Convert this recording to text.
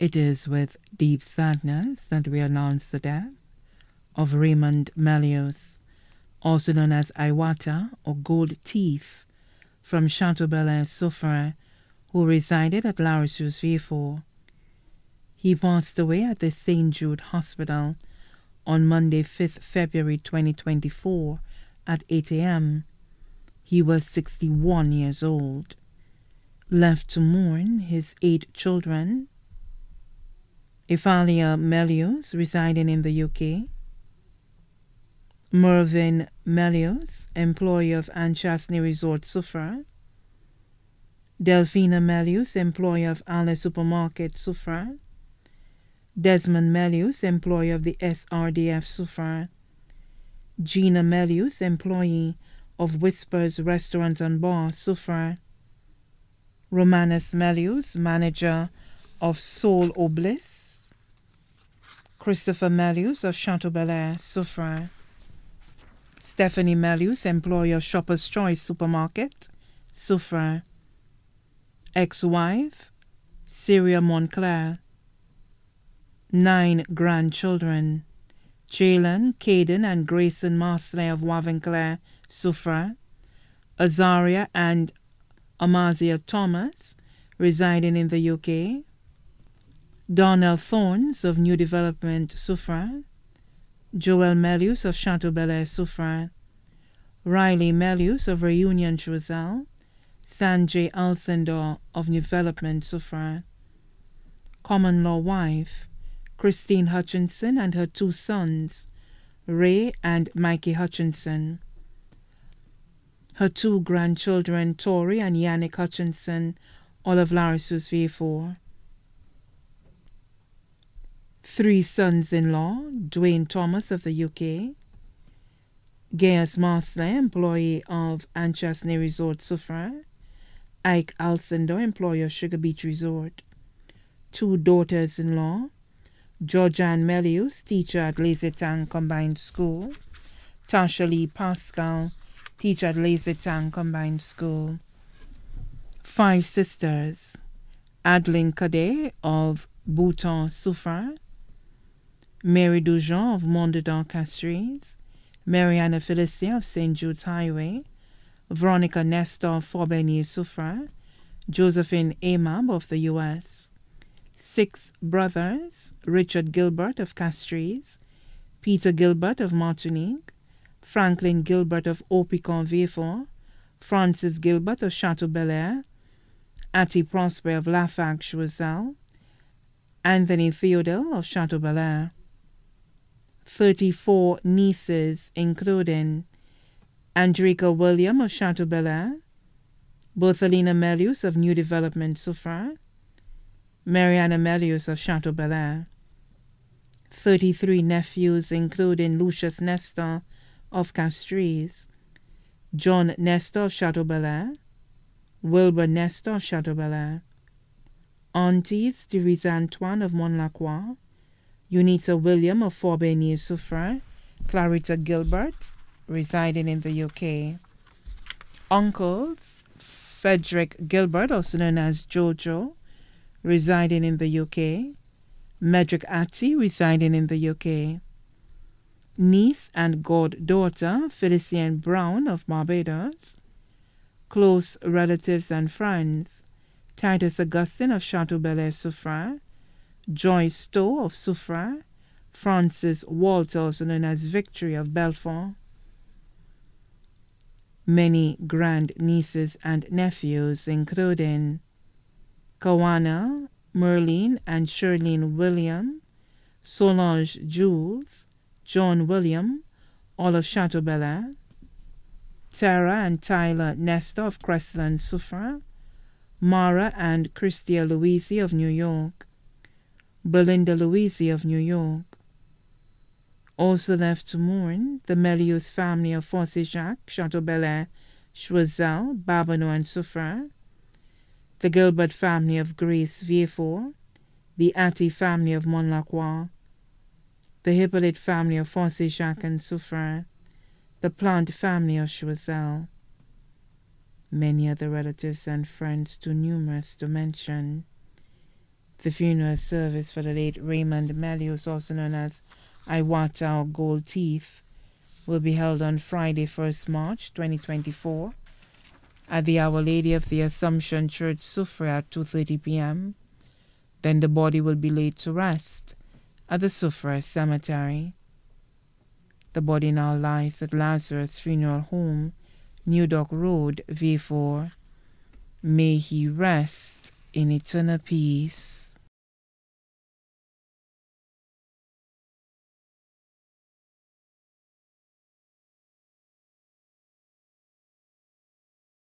It is with deep sadness that we announce the death of Raymond Melius, also known as Iwata or Gold Teeth, from Chateau Belair, who resided at La Ressource Vieux He passed away at the St. Jude Hospital on Monday, 5th February 2024 at 8 a.m. He was 61 years old. Left to mourn his eight children, Ephalia Melius, residing in the UK. Mervyn Melius, employee of Anse Chastanet Resort Soufrière. Delphina Melius, employee of Alna Supermarket Soufrière. Desmond Melius, employee of the SRDF Soufrière. Gina Melius, employee of Whispers Restaurant and Bar Soufrière. Romanus Melius, manager of Soul Oblis. Christopher Melius of Chateau Belair, Soufrière. Stephanie Melius, employer Shoppers Choice Supermarket, Soufrière. Ex-wife, Syria Montclair. Nine grandchildren, Jalen, Caden, and Grayson Marsley of Wavinclair, Soufrière. Azaria and Amazia Thomas, residing in the UK. Darnell Thorns of New Development Soufrière, Joel Melius of Chateau Belair Soufrière, Riley Melius of Reunion Choiseul, Sanjay Alcindor of New Development Soufrière, common law wife, Christine Hutchinson and her two sons, Ray and Mikey Hutchinson. Her two grandchildren, Tori and Yannick Hutchinson, all of La Ressource Vieux Fort three sons-in-law, Dwayne Thomas of the UK, Gaius Marsley, employee of Anse Chastanet Resort Soufrière, Ike Alcindor, employee of Sugar Beach Resort, two daughters-in-law, Georgianne Melius, teacher at Les Etangs Combined School, Tasha Lee Pascal, teacher at Les Etangs Combined School, five sisters, Adeline Cadet of Bouton Soufrière, Mary Dujon of Morne Du Don Castries, Mariana Felicia of St. Jude's Highway, Veronica Nestor of Fond Bernier Soufrière, Josephine Amab of the U.S., six brothers, Richard Gilbert of Castries, Peter Gilbert of Martinique, Franklin Gilbert of Opicon Vieux Francis Gilbert of Chateau Belair, Attie Prosper of Lafargue Choiseul, Anthony Theodule of Chateau Belair. 34 nieces, including Andrika William of Chateau Belair, Berthelina Melius of New Development Soufrière, Mariana Melius of Chateau Belair, 33 nephews, including Lucius Nestor of Castries, John Nestor of Chateau Belair, Wilbur Nestor of Chateau Belair, aunties Theresa Antoine of Montlacroix, Unita William of Fond Bernier Soufrière, Clarita Gilbert, residing in the UK. Uncles, Frederick Gilbert, also known as Jojo, residing in the UK. Medric Atty, residing in the UK. Niece and goddaughter, Felician Brown of Barbados. Close relatives and friends, Titus Augustine of Chateau Belair Soufrière, Joy Stowe of Soufrière, Francis Walter, also known as Victory of Belfort, many grand nieces and nephews, including Kawana, Merlene and Shirlene William, Solange Jules, John William, all of Chateau Belair, Tara and Tyler Nestor of Crestland Soufrière, Mara and Christia Louisi of New York, Belinda Louisi of New York. Also left to mourn the Melius family of Fossé Jacques, Chateau Belair, Choiseul, Babonneau, and Soufrière, the Gilbert family of Grace Vieux the Atty family of Montlacroix, the Hippolyte family of Fossé Jacques and Soufrière, the Plant family of Choiseul, many other relatives and friends too numerous to mention. The funeral service for the late Raymond Melius, also known as Iwata or Gold Teeth, will be held on Friday, 1st March 2024 at the Our Lady of the Assumption Church, Soufriere at 2.30 p.m. Then the body will be laid to rest at the Soufriere Cemetery. The body now lies at Lazarus Funeral Home, New Dock Road, Vieux Fort. May he rest in eternal peace.